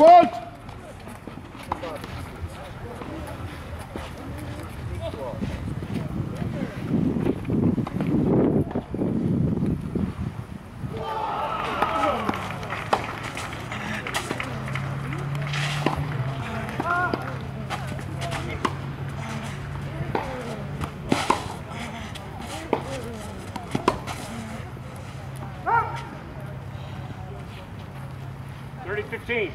fault. Thirty fifteen.